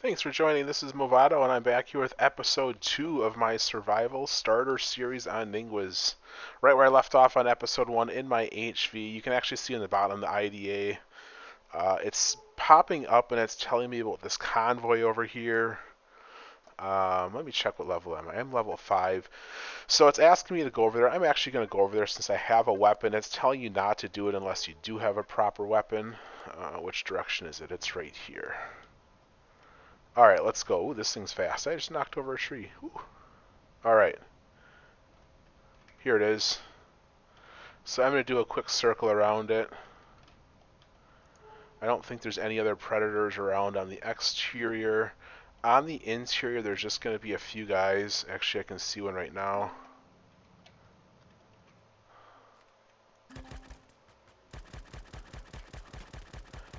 Thanks for joining. This is Movado, and I'm back here with episode two of my survival starter series on Ningues. Right where I left off on episode one in my HV, you can actually see in the bottom the IDA. Uh, it's popping up and it's telling me about this convoy over here. Um, let me check what level am I. I'm level 5. So it's asking me to go over there. I'm actually going to go over there since I have a weapon. It's telling you not to do it unless you do have a proper weapon. Uh, which direction is it? It's right here. Alright, let's go. Ooh, this thing's fast. I just knocked over a tree. Alright. Here it is. So I'm going to do a quick circle around it. I don't think there's any other predators around on the exterior. On the interior, there's just going to be a few guys. Actually, I can see one right now.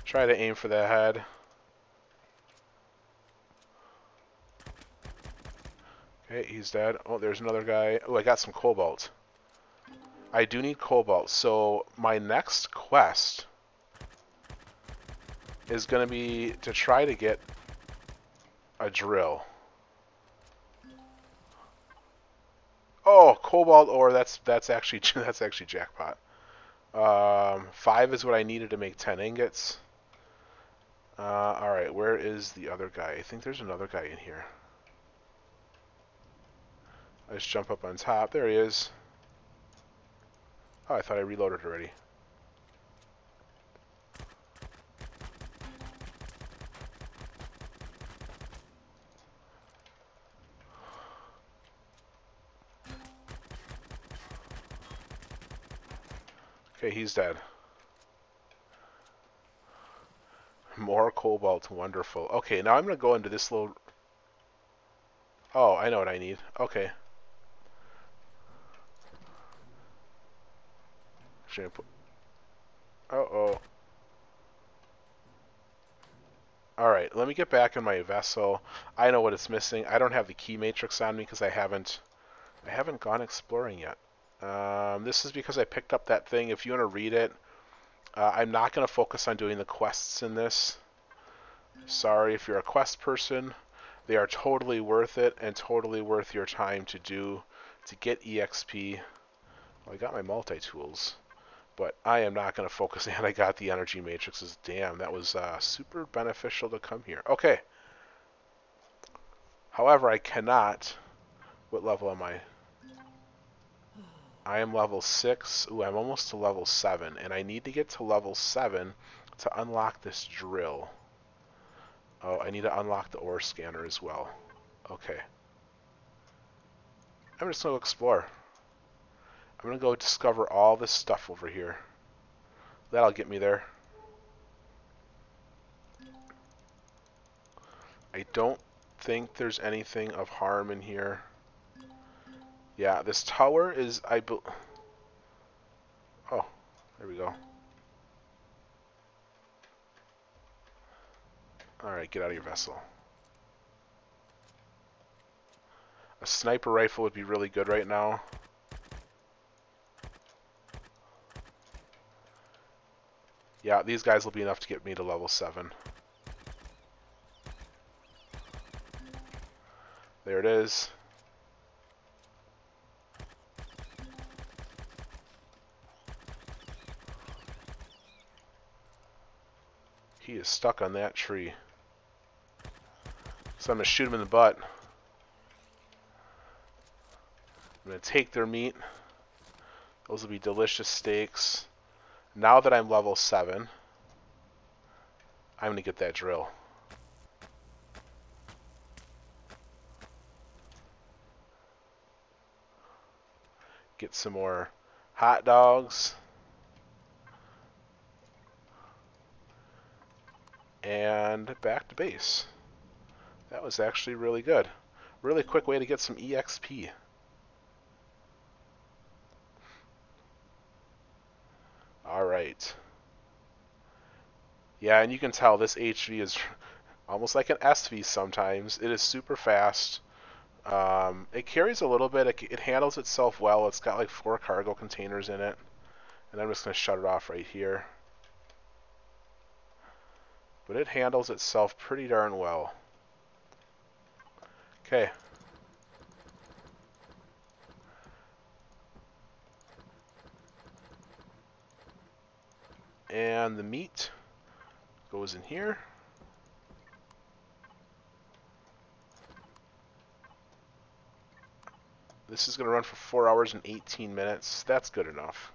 Try to aim for the head. Okay, he's dead. Oh, there's another guy. Oh, I got some cobalt. I do need cobalt, so my next quest is going to be to try to get a drill. Oh, cobalt ore. That's that's actually that's actually jackpot. Um, five is what I needed to make ten ingots. Uh, all right, where is the other guy? I think there's another guy in here. I just jump up on top. There he is. Oh, I thought I reloaded already. Okay, he's dead. More cobalt, wonderful. Okay, now I'm going to go into this little... Oh, I know what I need. Okay. Shampoo. Uh-oh. Alright, let me get back in my vessel. I know what it's missing. I don't have the key matrix on me because I haven't... I haven't gone exploring yet. Um, this is because I picked up that thing. If you want to read it, uh, I'm not going to focus on doing the quests in this. Sorry if you're a quest person. They are totally worth it and totally worth your time to do to get EXP. Well, I got my multi-tools, but I am not going to focus and I got the energy matrices. Damn, that was uh, super beneficial to come here. Okay. However, I cannot... What level am I? I am level 6. Ooh, I'm almost to level 7. And I need to get to level 7 to unlock this drill. Oh, I need to unlock the ore scanner as well. Okay. I'm just going to explore. I'm going to go discover all this stuff over here. That'll get me there. I don't think there's anything of harm in here. Yeah, this tower is, I Oh, there we go. Alright, get out of your vessel. A sniper rifle would be really good right now. Yeah, these guys will be enough to get me to level 7. There it is. He is stuck on that tree. So I'm going to shoot him in the butt. I'm going to take their meat. Those will be delicious steaks. Now that I'm level 7, I'm going to get that drill. Get some more hot dogs. and back to base. That was actually really good. Really quick way to get some EXP. Alright. Yeah, and you can tell this HV is almost like an SV sometimes. It is super fast. Um, it carries a little bit. It, it handles itself well. It's got like four cargo containers in it. And I'm just going to shut it off right here but it handles itself pretty darn well. Okay. And the meat goes in here. This is going to run for 4 hours and 18 minutes. That's good enough.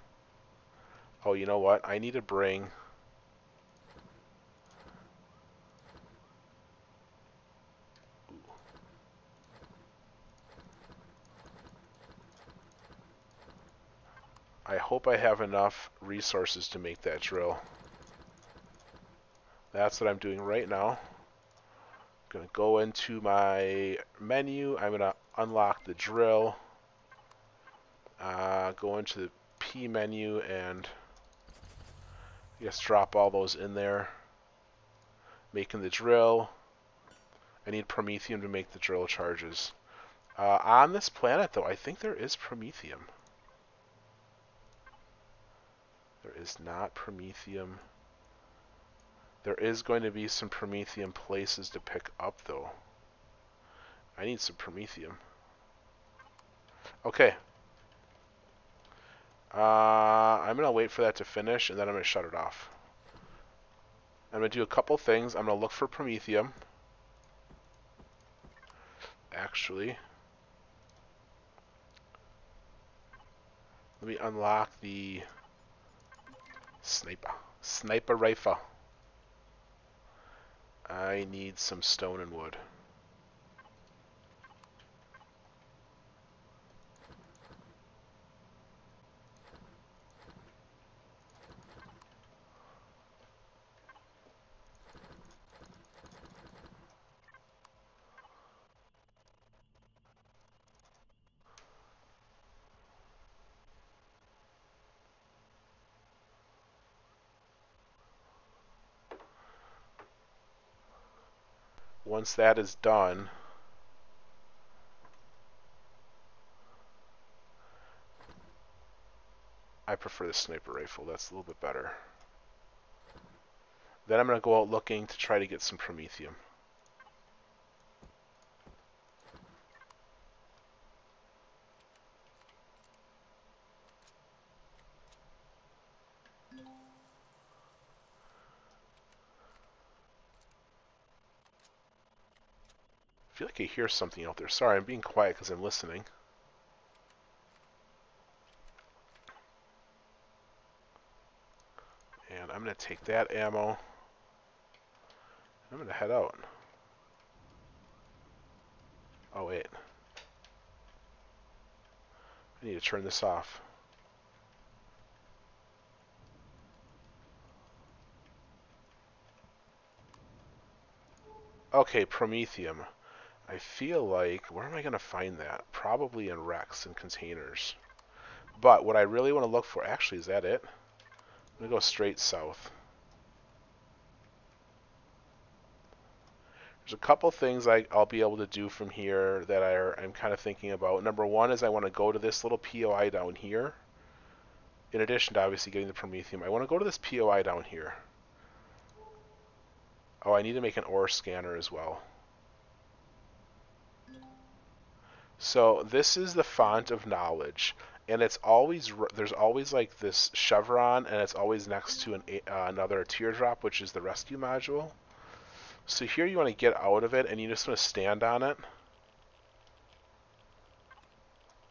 Oh, you know what? I need to bring... I hope I have enough resources to make that drill. That's what I'm doing right now. I'm going to go into my menu. I'm going to unlock the drill. Uh, go into the P menu and I guess drop all those in there. Making the drill. I need promethium to make the drill charges. Uh, on this planet, though, I think there is promethium. There is not promethium. There is going to be some promethium places to pick up, though. I need some promethium. Okay. Uh, I'm going to wait for that to finish, and then I'm going to shut it off. I'm going to do a couple things. I'm going to look for promethium. Actually. Let me unlock the sniper. Sniper rifle. I need some stone and wood. Once that is done, I prefer the sniper rifle. That's a little bit better. Then I'm going to go out looking to try to get some promethium. Hear something out there. Sorry, I'm being quiet because I'm listening. And I'm going to take that ammo. I'm going to head out. Oh, wait. I need to turn this off. Okay, Promethium. I feel like, where am I going to find that? Probably in wrecks and containers. But what I really want to look for, actually, is that it? I'm going to go straight south. There's a couple things I, will be able to do from here that I, I'm kind of thinking about. Number one is I want to go to this little POI down here. In addition to obviously getting the Promethium, I want to go to this POI down here. Oh, I need to make an ore scanner as well. So this is the font of knowledge, and it's always there's always like this chevron, and it's always next to an, uh, another teardrop, which is the rescue module. So here you want to get out of it, and you just want to stand on it.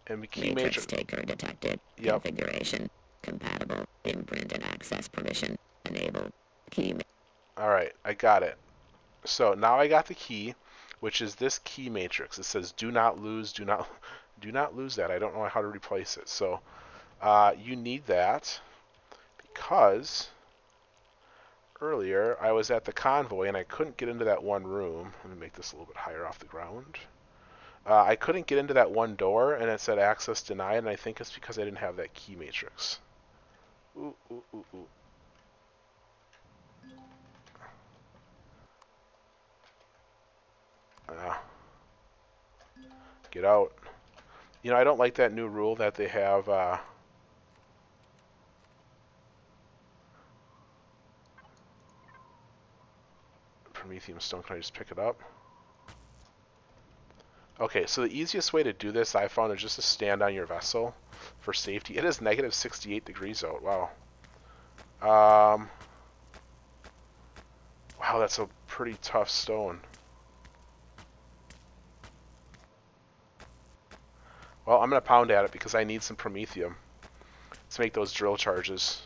And the key matrix, matrix taker detected. Yep. Configuration compatible. Imprint and access permission enabled. Key. All right, I got it. So now I got the key which is this key matrix. It says do not lose, do not do not lose that. I don't know how to replace it. So uh, you need that because earlier I was at the convoy and I couldn't get into that one room. Let me make this a little bit higher off the ground. Uh, I couldn't get into that one door and it said access denied and I think it's because I didn't have that key matrix. Ooh, ooh, ooh, ooh. Uh, get out. You know, I don't like that new rule that they have. Uh, Promethium stone. Can I just pick it up? Okay, so the easiest way to do this I found is just to stand on your vessel for safety. It is negative 68 degrees out. Wow. Um, wow, that's a pretty tough stone. Well, I'm going to pound at it because I need some promethium to make those drill charges.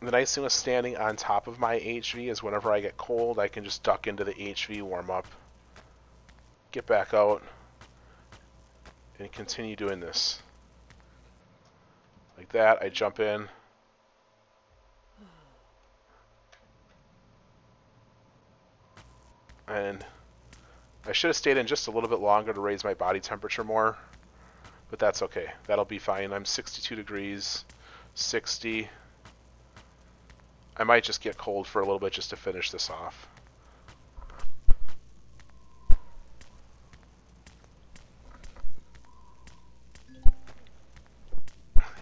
The nice thing with standing on top of my HV is whenever I get cold, I can just duck into the HV, warm up, get back out, and continue doing this. Like that, I jump in. And I should have stayed in just a little bit longer to raise my body temperature more, but that's okay. That'll be fine. I'm 62 degrees, 60. I might just get cold for a little bit just to finish this off.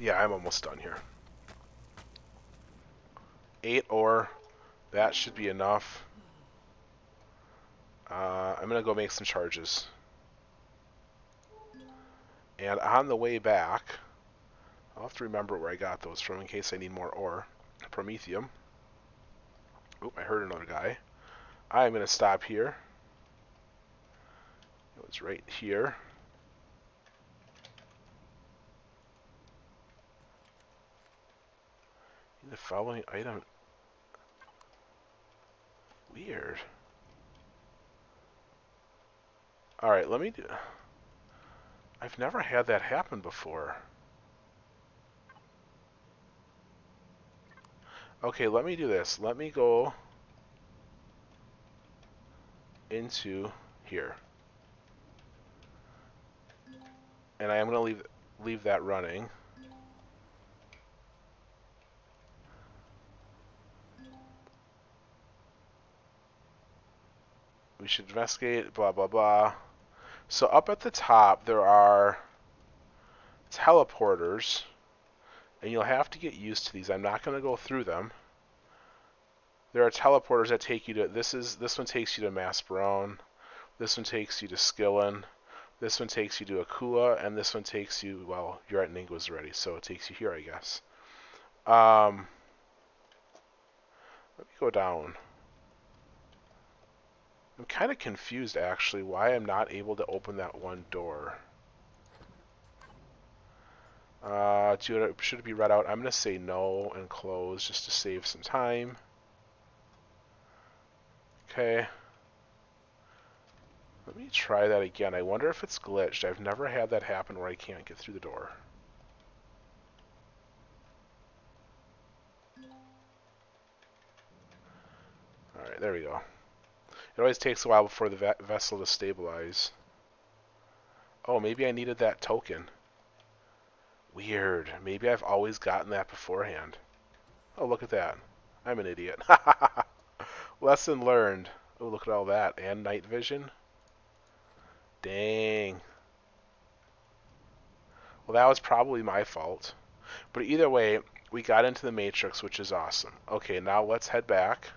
Yeah, I'm almost done here. Eight ore, that should be enough. Uh, I'm going to go make some charges. And on the way back, I'll have to remember where I got those from in case I need more ore. Promethium. Oh, I heard another guy. I'm going to stop here. It was right here. The following item. Weird. Alright, let me do... I've never had that happen before. Okay, let me do this. Let me go into here. And I am going to leave leave that running. We should investigate, blah, blah, blah. So up at the top, there are teleporters and you'll have to get used to these. I'm not going to go through them. There are teleporters that take you to this is this one takes you to Masperon. This one takes you to Skillon. This one takes you to Akua, and this one takes you well, you're at Ningues already, so it takes you here, I guess. Um, let me go down. I'm kind of confused actually why I'm not able to open that one door. Uh, should it be read out? I'm going to say no and close just to save some time. Okay. Let me try that again. I wonder if it's glitched. I've never had that happen where I can't get through the door. Alright, there we go. It always takes a while before the vessel to stabilize. Oh, maybe I needed that token. Weird. Maybe I've always gotten that beforehand. Oh, look at that. I'm an idiot. Lesson learned. Oh, look at all that. And night vision. Dang. Well, that was probably my fault. But either way, we got into the Matrix, which is awesome. Okay, now let's head back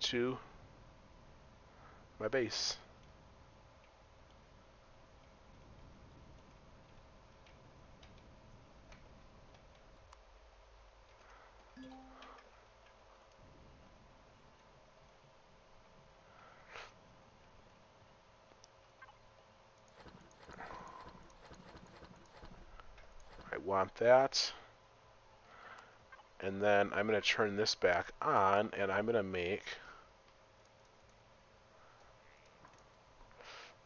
to my base. I want that. And then I'm going to turn this back on and I'm going to make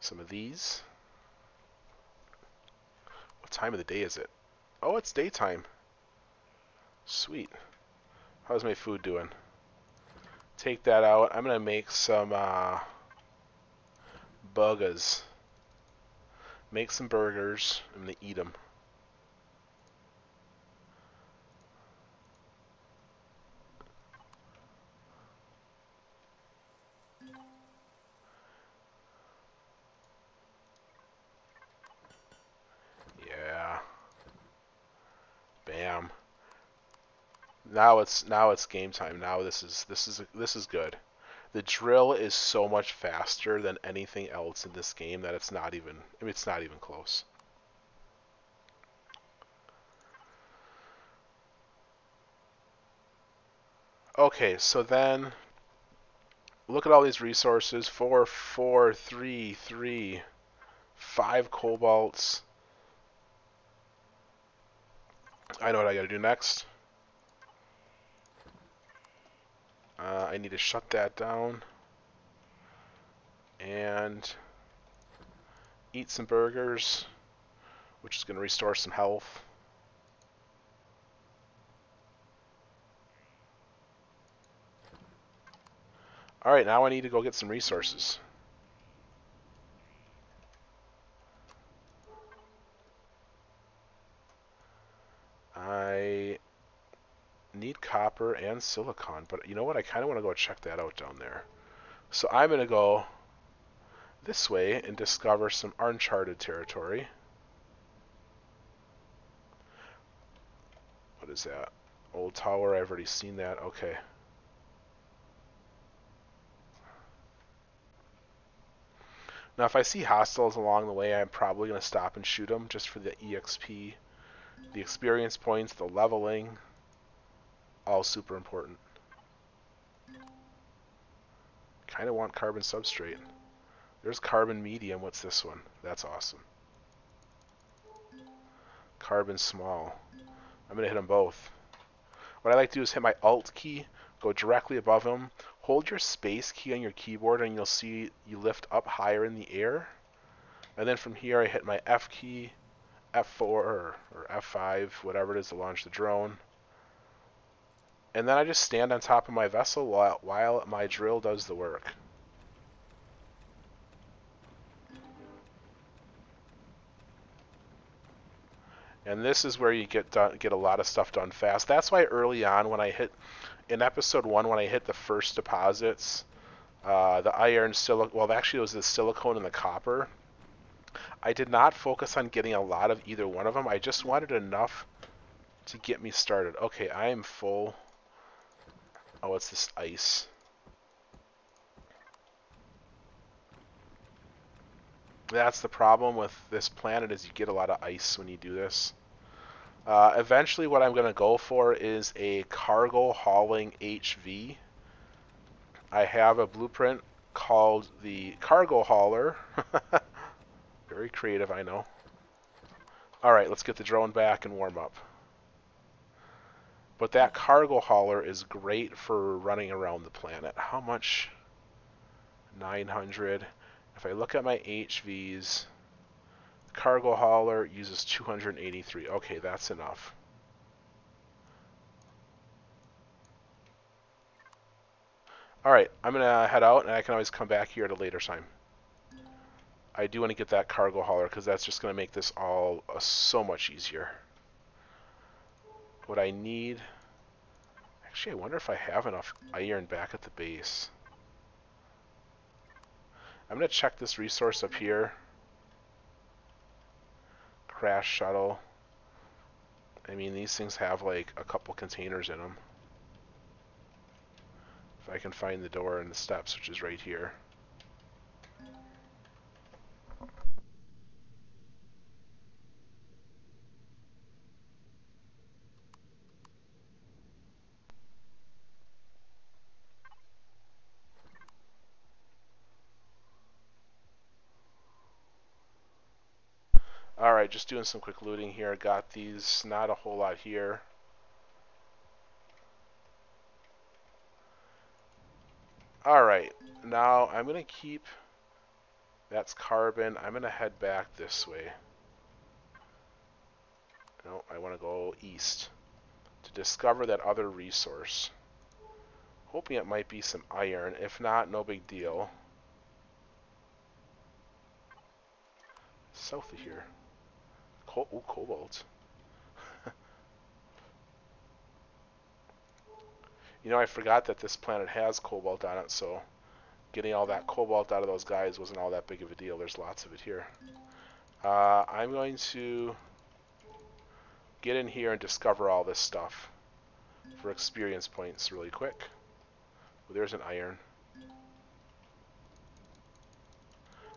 some of these. What time of the day is it? Oh, it's daytime. Sweet. How's my food doing? Take that out. I'm going to make some uh, burgers. Make some burgers. I'm going to eat them. Now it's now it's game time. Now this is this is this is good. The drill is so much faster than anything else in this game that it's not even I mean, it's not even close. Okay, so then look at all these resources. Four, four, three, three, five cobalts. I know what I gotta do next. Uh, I need to shut that down and eat some burgers, which is going to restore some health. Alright, now I need to go get some resources. I need copper and silicon, but you know what? I kind of want to go check that out down there. So I'm going to go this way and discover some uncharted territory. What is that? Old tower, I've already seen that. Okay. Now if I see hostiles along the way, I'm probably going to stop and shoot them just for the EXP, the experience points, the leveling, all super important. Kind of want carbon substrate. There's carbon medium. What's this one? That's awesome. Carbon small. I'm going to hit them both. What I like to do is hit my Alt key, go directly above them, hold your space key on your keyboard and you'll see you lift up higher in the air. And then from here I hit my F key, F4 or, or F5, whatever it is to launch the drone and then I just stand on top of my vessel while, while my drill does the work. And this is where you get done, get a lot of stuff done fast. That's why early on when I hit in episode one when I hit the first deposits, uh, the iron, silicon, well actually it was the silicone and the copper. I did not focus on getting a lot of either one of them. I just wanted enough to get me started. Okay, I am full. Oh, what's this ice? That's the problem with this planet is you get a lot of ice when you do this. Uh, eventually what I'm going to go for is a cargo hauling HV. I have a blueprint called the cargo hauler. Very creative, I know. Alright, let's get the drone back and warm up. But that cargo hauler is great for running around the planet. How much? 900. If I look at my HVs, cargo hauler uses 283. Okay, that's enough. Alright, I'm going to head out, and I can always come back here at a later time. I do want to get that cargo hauler, because that's just going to make this all uh, so much easier what I need... Actually, I wonder if I have enough iron back at the base. I'm going to check this resource up here. Crash shuttle. I mean, these things have like a couple containers in them. If I can find the door and the steps, which is right here. Alright, just doing some quick looting here. Got these, not a whole lot here. Alright, now I'm going to keep, that's carbon, I'm going to head back this way. No, I want to go east to discover that other resource. Hoping it might be some iron. If not, no big deal. South of here. Co oh, cobalt. you know, I forgot that this planet has cobalt on it, so getting all that cobalt out of those guys wasn't all that big of a deal. There's lots of it here. Uh, I'm going to get in here and discover all this stuff. for experience points really quick. Well, there's an iron.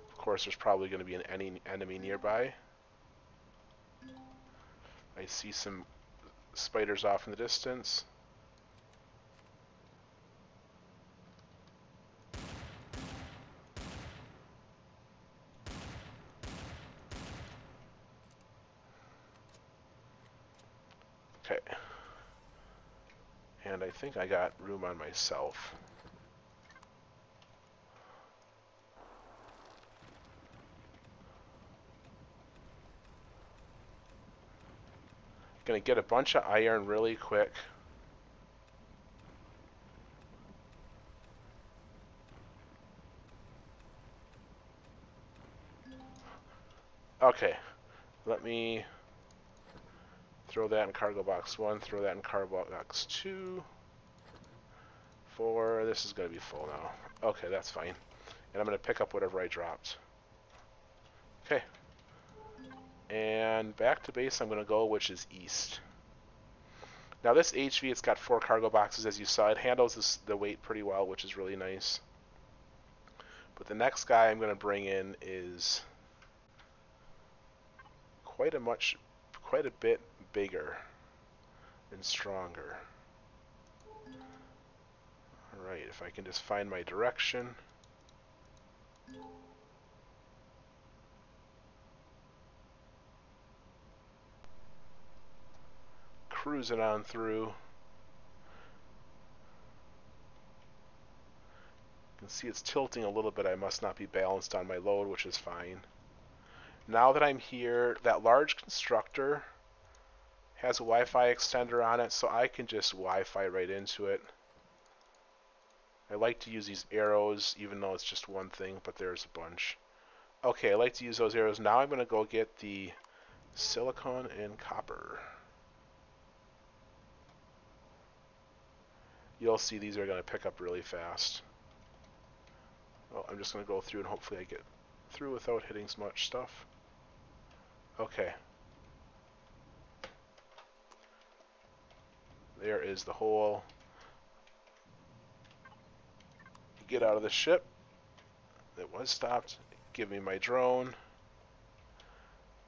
Of course, there's probably going to be an enemy nearby. I see some spiders off in the distance. Okay. And I think I got room on myself. Gonna get a bunch of iron really quick. Okay, let me throw that in cargo box one, throw that in cargo box two, four, this is gonna be full now. Okay, that's fine. And I'm gonna pick up whatever I dropped. Okay, and back to base I'm going to go, which is east. Now this HV, it's got four cargo boxes, as you saw. It handles this, the weight pretty well, which is really nice. But the next guy I'm going to bring in is quite a much, quite a bit bigger and stronger. Alright, if I can just find my direction. Cruising on through. You can see it's tilting a little bit. I must not be balanced on my load, which is fine. Now that I'm here, that large constructor has a Wi-Fi extender on it, so I can just Wi-Fi right into it. I like to use these arrows, even though it's just one thing, but there's a bunch. Okay, I like to use those arrows. Now I'm going to go get the silicon and copper. You'll see these are going to pick up really fast. Well, I'm just going to go through and hopefully I get through without hitting as much stuff. Okay. There is the hole. Get out of the ship. It was stopped. Give me my drone.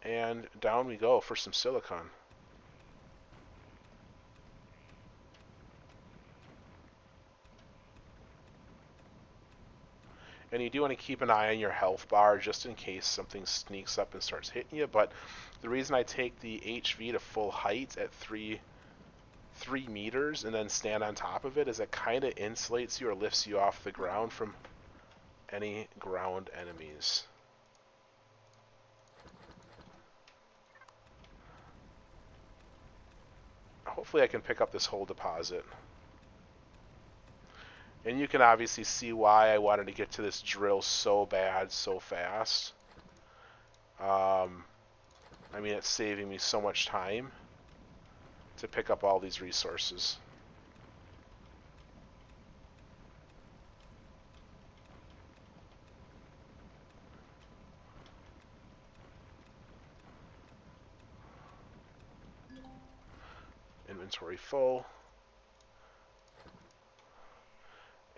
And down we go for some silicon. And you do want to keep an eye on your health bar just in case something sneaks up and starts hitting you. But the reason I take the HV to full height at three three meters and then stand on top of it is it kind of insulates you or lifts you off the ground from any ground enemies. Hopefully I can pick up this whole deposit. And you can obviously see why I wanted to get to this drill so bad, so fast. Um, I mean, it's saving me so much time to pick up all these resources. Inventory full.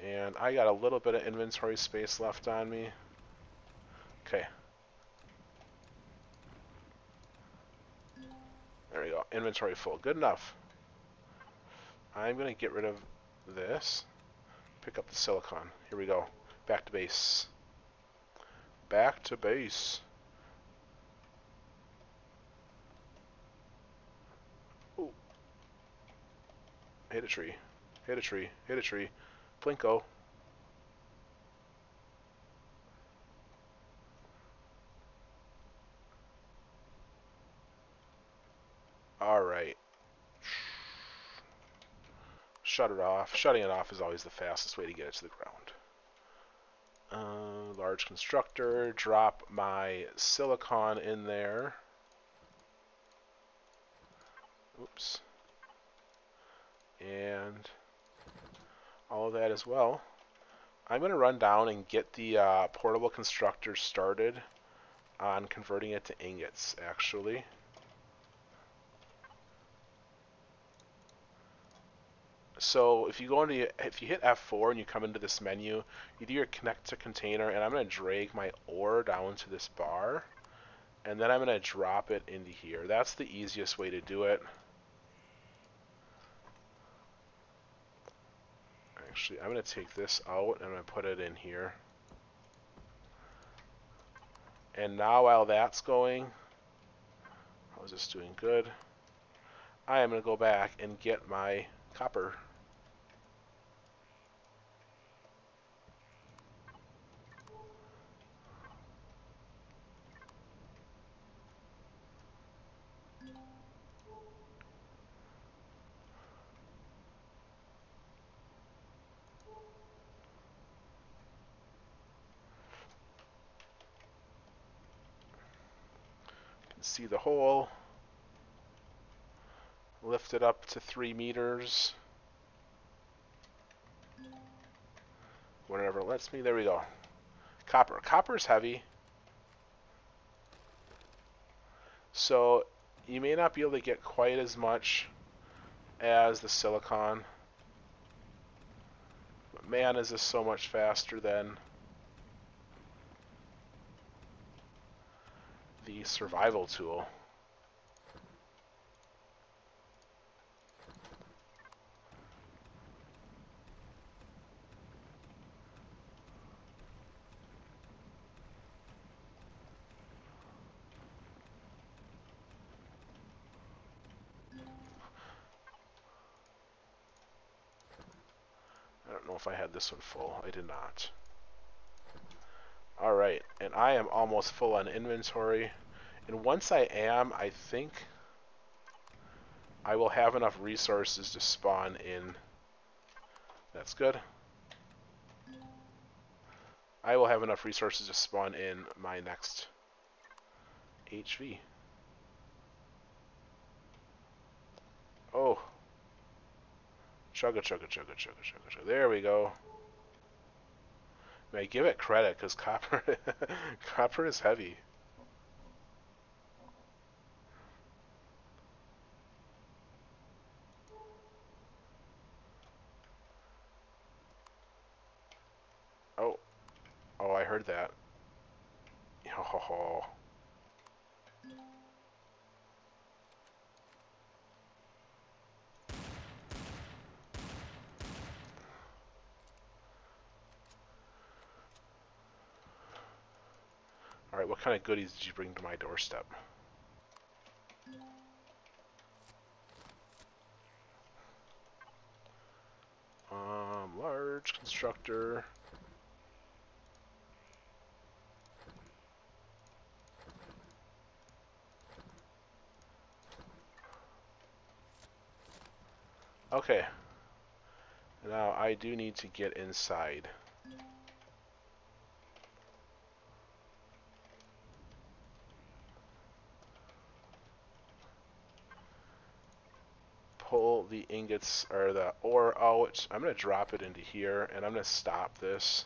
And I got a little bit of inventory space left on me. Okay. There we go. Inventory full. Good enough. I'm going to get rid of this. Pick up the silicon. Here we go. Back to base. Back to base. Ooh. Hit a tree. Hit a tree. Hit a tree. Plinko. Alright. Shut it off. Shutting it off is always the fastest way to get it to the ground. Uh, large constructor. Drop my silicon in there. Oops. And all of that as well. I'm going to run down and get the uh, portable constructor started on converting it to ingots, actually. So if you go into if you hit F4 and you come into this menu, you do your connect to container, and I'm going to drag my ore down to this bar, and then I'm going to drop it into here. That's the easiest way to do it. Actually, I'm going to take this out and I'm going to put it in here. And now while that's going, I was just doing good. I am going to go back and get my copper. see the hole lift it up to three meters. Whenever it lets me, there we go. Copper. Copper's heavy. So you may not be able to get quite as much as the silicon. But man, is this so much faster than the survival tool. I don't know if I had this one full. I did not. Alright, and I am almost full on inventory. And once I am, I think I will have enough resources to spawn in. That's good. I will have enough resources to spawn in my next HV. Oh, Chugga, chugga, chugga, chugga, chugga, chugga. There we go. May give it credit because copper, copper is heavy. Oh, oh, I heard that. Oh. Alright, what kind of goodies did you bring to my doorstep? Um, large constructor. Okay. Now I do need to get inside. The ingots or the ore oh, out. I'm going to drop it into here and I'm going to stop this.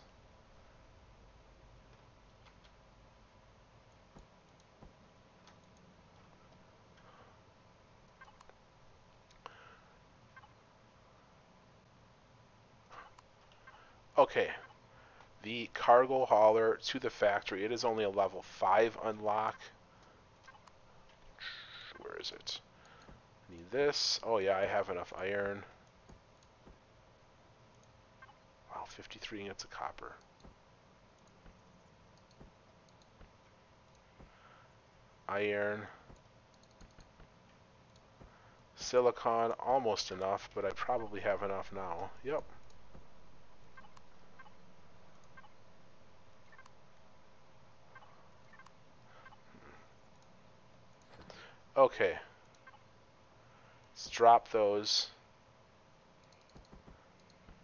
Okay, the cargo hauler to the factory. It is only a level 5 unlock. Where is it? Need this. Oh yeah, I have enough iron. Wow, 53 ingots of copper. Iron. Silicon, almost enough, but I probably have enough now. Yep. Okay drop those.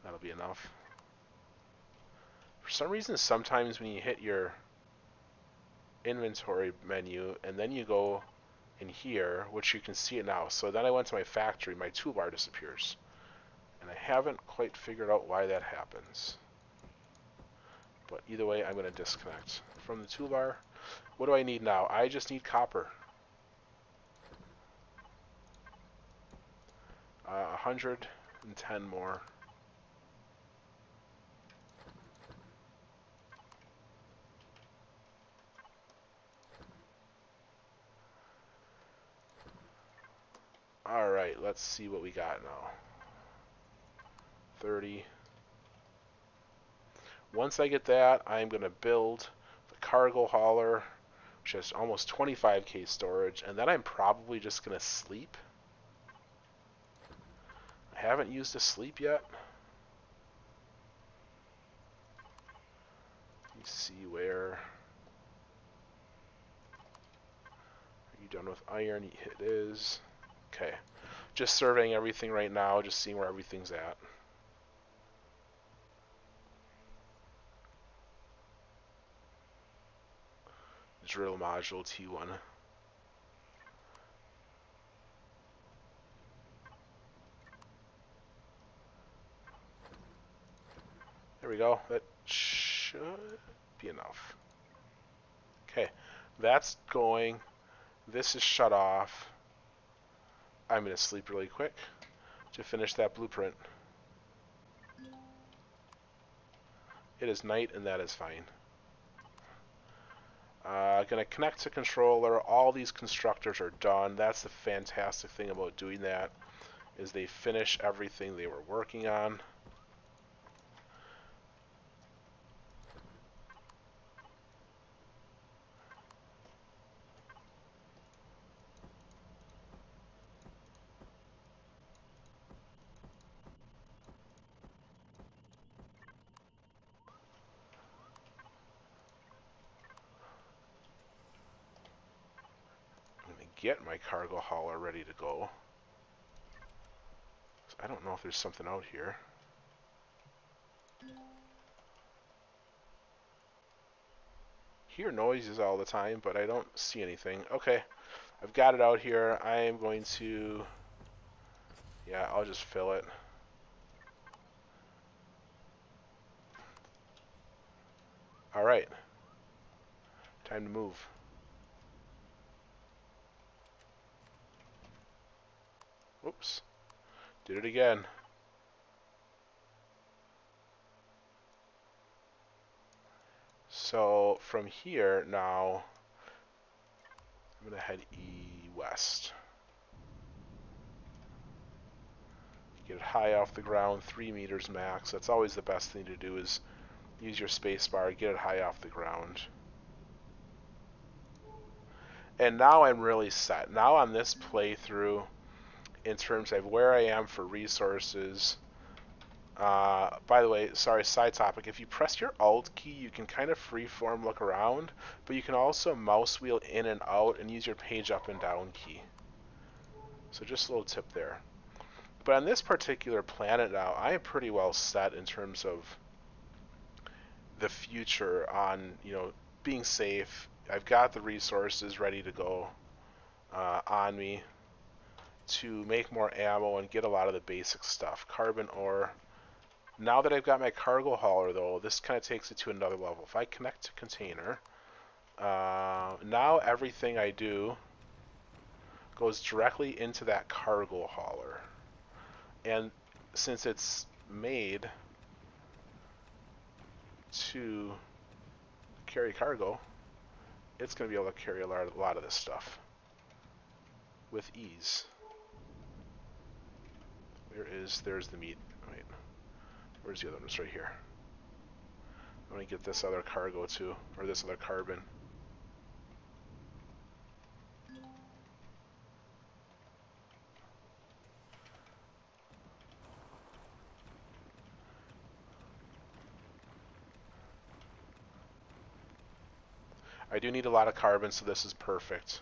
That'll be enough. For some reason, sometimes when you hit your inventory menu and then you go in here, which you can see it now. So then I went to my factory, my toolbar disappears. And I haven't quite figured out why that happens. But either way, I'm going to disconnect from the toolbar. What do I need now? I just need copper. Uh, 100 and 10 more. Alright, let's see what we got now. 30. Once I get that, I'm going to build the cargo hauler, which has almost 25k storage, and then I'm probably just going to sleep. Haven't used a sleep yet. Let me see where... Are you done with iron? It is. Okay. Just surveying everything right now, just seeing where everything's at. Drill module T1. Go. That should be enough. Okay, that's going. This is shut off. I'm going to sleep really quick to finish that blueprint. It is night and that is fine. Uh, going to connect to controller. All these constructors are done. That's the fantastic thing about doing that is they finish everything they were working on. Get my cargo hauler ready to go. I don't know if there's something out here. Hear noises all the time, but I don't see anything. Okay, I've got it out here. I am going to... Yeah, I'll just fill it. Alright. Time to move. Whoops. Did it again. So from here now, I'm going to head E west. Get it high off the ground, 3 meters max. That's always the best thing to do is use your spacebar, get it high off the ground. And now I'm really set. Now on this playthrough, in terms of where I am for resources. Uh, by the way, sorry, side topic. If you press your Alt key, you can kind of freeform look around, but you can also mouse wheel in and out and use your page up and down key. So just a little tip there. But on this particular planet now, I am pretty well set in terms of the future on, you know, being safe. I've got the resources ready to go uh, on me to make more ammo and get a lot of the basic stuff. Carbon ore. Now that I've got my cargo hauler though, this kind of takes it to another level. If I connect to container, uh, now everything I do goes directly into that cargo hauler. And since it's made to carry cargo, it's going to be able to carry a lot, a lot of this stuff with ease. Where is, there's the meat. Wait, where's the other one? It's right here. I Let me get this other cargo too, or this other carbon. I do need a lot of carbon, so this is perfect.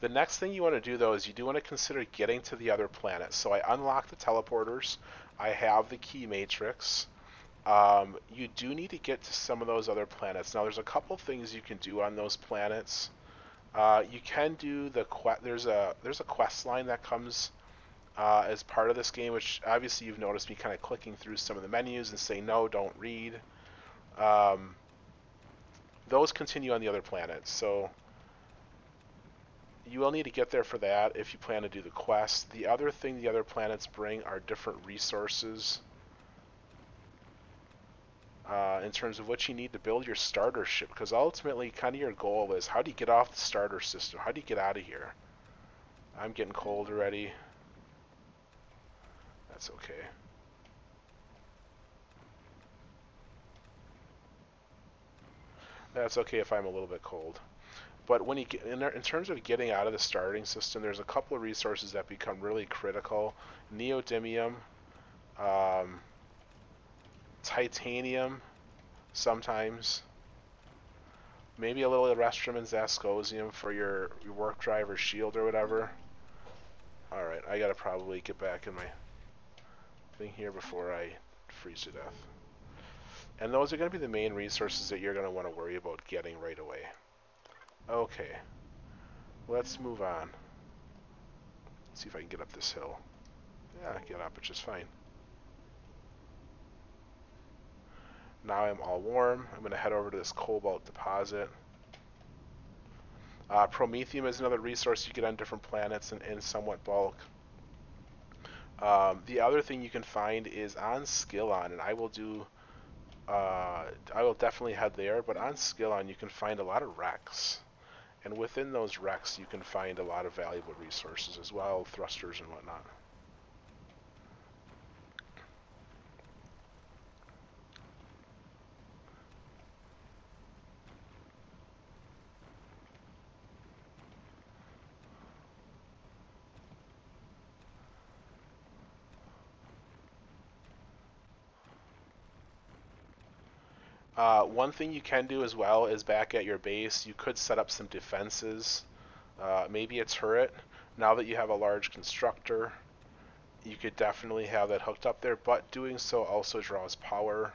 The next thing you want to do though is you do want to consider getting to the other planets. So I unlock the teleporters. I have the key matrix. Um, you do need to get to some of those other planets. Now there's a couple things you can do on those planets. Uh, you can do the quest. There's a there's a quest line that comes uh, as part of this game, which obviously you've noticed me kind of clicking through some of the menus and saying no, don't read. Um, those continue on the other planets. So you will need to get there for that if you plan to do the quest. The other thing the other planets bring are different resources uh, in terms of what you need to build your starter ship. Because ultimately, kind of your goal is how do you get off the starter system? How do you get out of here? I'm getting cold already. That's okay. That's okay if I'm a little bit cold. But when you get in, in terms of getting out of the starting system, there's a couple of resources that become really critical: neodymium, um, titanium, sometimes, maybe a little erestrum and zascosium for your, your warp drive or shield or whatever. All right, I gotta probably get back in my thing here before I freeze to death. And those are going to be the main resources that you're going to want to worry about getting right away. Okay. Let's move on. Let's see if I can get up this hill. Yeah, get up, which is fine. Now I'm all warm. I'm going to head over to this cobalt deposit. Uh, promethium is another resource you get on different planets in, in somewhat bulk. Um, the other thing you can find is on Skillon, and I will do uh, I will definitely head there, but on Skillon you can find a lot of wrecks. And within those wrecks you can find a lot of valuable resources as well, thrusters and whatnot. Uh, one thing you can do as well is back at your base, you could set up some defenses, uh, maybe a turret. Now that you have a large constructor, you could definitely have that hooked up there, but doing so also draws power.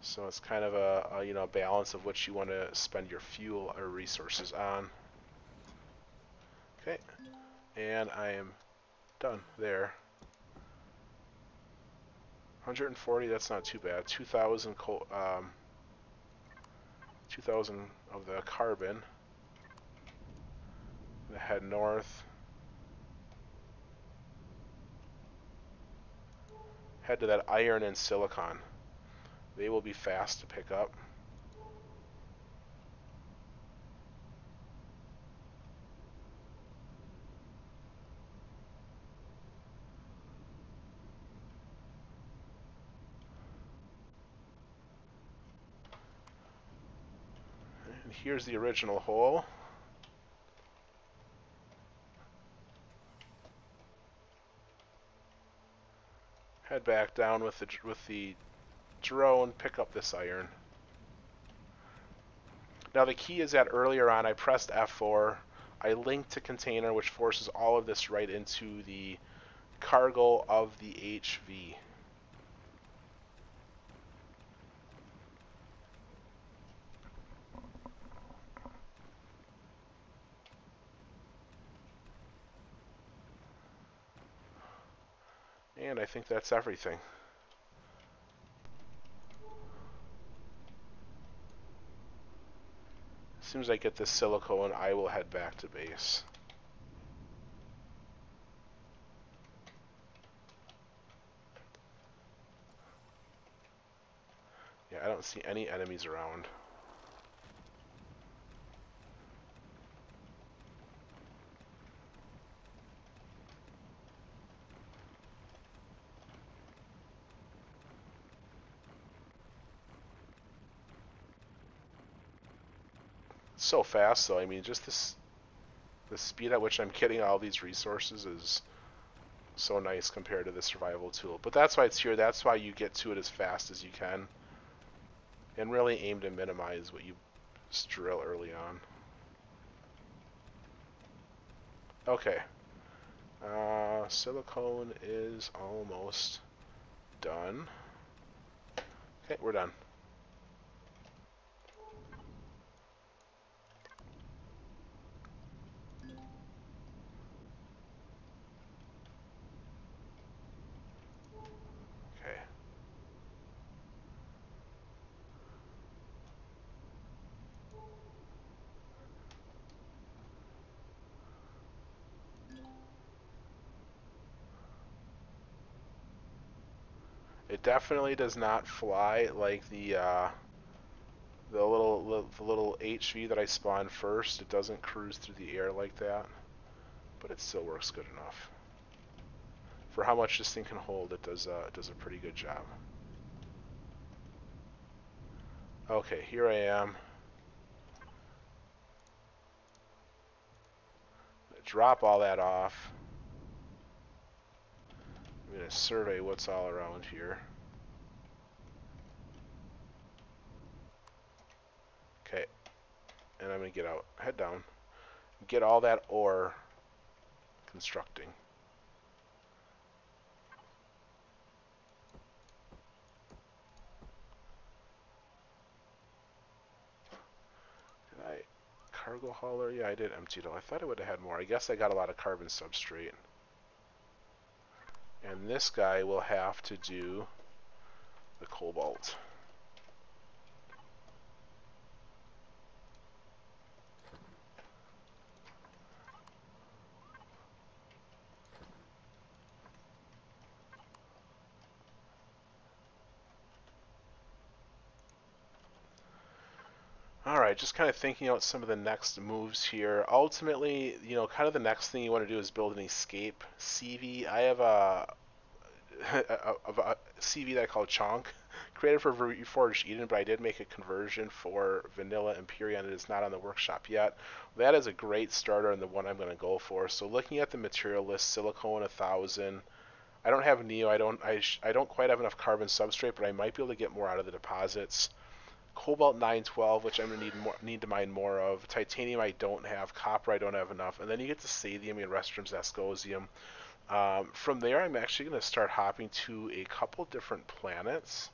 So it's kind of a, a you know balance of what you want to spend your fuel or resources on. Okay, and I am done there. 140, that's not too bad. 2,000 um, 2,000 of the carbon. head north. Head to that iron and silicon. They will be fast to pick up. Here's the original hole. Head back down with the with the drone, pick up this iron. Now the key is that earlier on I pressed F4, I linked to container which forces all of this right into the cargo of the HV. And I think that's everything. As soon as I get this silicone, I will head back to base. Yeah, I don't see any enemies around. So fast though. I mean, just this the speed at which I'm getting all these resources is so nice compared to the survival tool. But that's why it's here. That's why you get to it as fast as you can. And really aim to minimize what you drill early on. Okay. Uh, silicone is almost done. Okay, we're done. It definitely does not fly like the uh, the little the little HV that I spawned first. It doesn't cruise through the air like that, but it still works good enough. For how much this thing can hold, it does uh, it does a pretty good job. Okay, here I am. drop all that off. To survey what's all around here. Okay, and I'm going to get out, head down, get all that ore constructing. Did I cargo hauler? Yeah, I did empty it all. I thought I would have had more. I guess I got a lot of carbon substrate. And this guy will have to do the cobalt. Alright, just kind of thinking out some of the next moves here. Ultimately, you know, kind of the next thing you want to do is build an escape CV. I have a, a, a, a CV that I call Chonk, created for Reforged Eden, but I did make a conversion for Vanilla Empyrion. It is not on the workshop yet. That is a great starter and the one I'm going to go for. So looking at the material list, silicone 1000. I don't have Neo. I don't. I, I don't quite have enough carbon substrate, but I might be able to get more out of the deposits. Cobalt 912, which I'm gonna need more, need to mine more of. Titanium I don't have. Copper I don't have enough. And then you get to Sathium and Erestrum Zascosium. Um, from there, I'm actually gonna start hopping to a couple different planets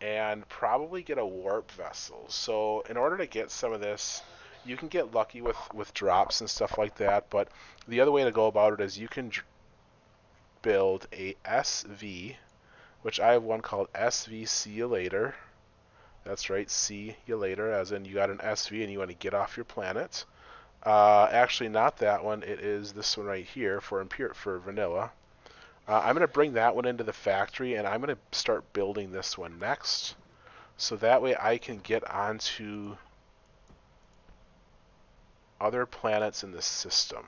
and probably get a warp vessel. So in order to get some of this, you can get lucky with with drops and stuff like that. But the other way to go about it is you can build a SV, which I have one called SV See Later that's right, see you later, as in you got an SV and you want to get off your planet. Uh, actually, not that one. It is this one right here for impure, for vanilla. Uh, I'm going to bring that one into the factory, and I'm going to start building this one next. So that way I can get onto other planets in the system.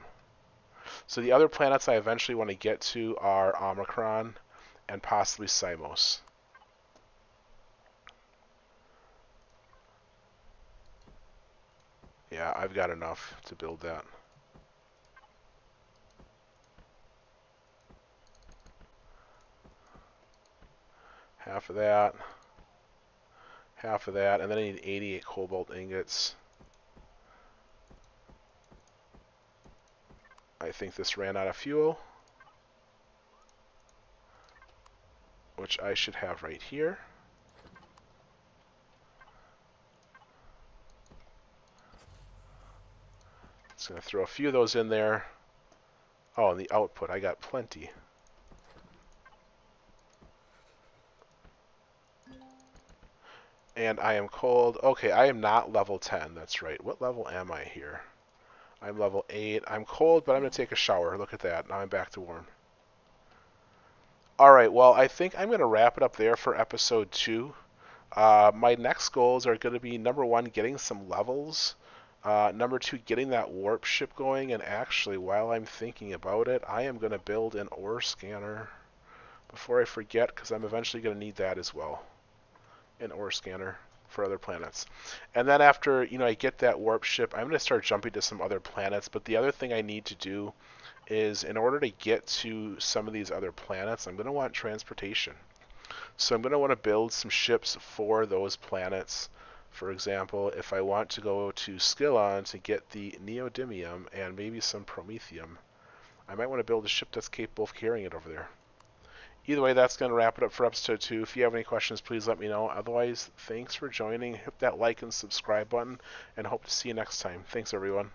So the other planets I eventually want to get to are Omicron and possibly Simos. Yeah, I've got enough to build that. Half of that. Half of that. And then I need 88 cobalt ingots. I think this ran out of fuel. Which I should have right here. Just going to throw a few of those in there. Oh, and the output, I got plenty. And I am cold. Okay, I am not level 10. That's right. What level am I here? I'm level 8. I'm cold, but I'm going to take a shower. Look at that. Now I'm back to warm. Alright, well, I think I'm going to wrap it up there for episode 2. Uh, my next goals are going to be, number one, getting some levels. Uh, number two, getting that warp ship going. And actually, while I'm thinking about it, I am going to build an ore scanner before I forget, because I'm eventually going to need that as well. An ore scanner for other planets. And then after, you know, I get that warp ship, I'm going to start jumping to some other planets. But the other thing I need to do is in order to get to some of these other planets, I'm going to want transportation. So I'm going to want to build some ships for those planets for example, if I want to go to Skillon to get the neodymium and maybe some promethium, I might want to build a ship that's capable of carrying it over there. Either way, that's going to wrap it up for episode 2. If you have any questions, please let me know. Otherwise, thanks for joining. Hit that like and subscribe button, and hope to see you next time. Thanks, everyone.